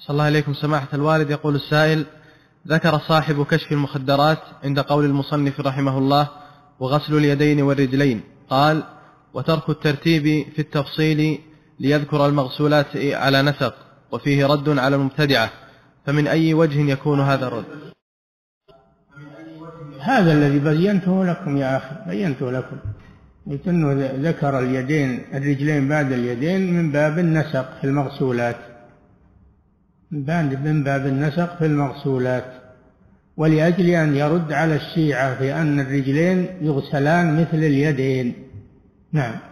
صلى الله عليكم سماحة الوالد. يقول السائل ذكر صاحب كشف المخدرات عند قول المصنف رحمه الله وغسل اليدين والرجلين. قال وترك الترتيب في التفصيل ليذكر المغسولات على نسق وفيه رد على المبتدعة. فمن أي وجه يكون هذا الرد؟ هذا الذي بينته لكم يا أخي بينته لكم. أنه ذكر اليدين الرجلين بعد اليدين من باب النسق في المغسولات. من باب النسق في المغسولات. ولأجل أن يرد على الشيعة في أن الرجلين يغسلان مثل اليدين. نعم.